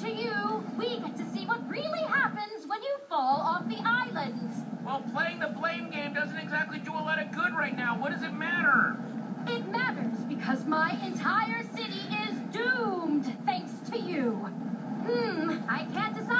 to you, we get to see what really happens when you fall off the islands. Well, playing the blame game doesn't exactly do a lot of good right now. What does it matter? It matters because my entire city is doomed thanks to you. Hmm, I can't decide.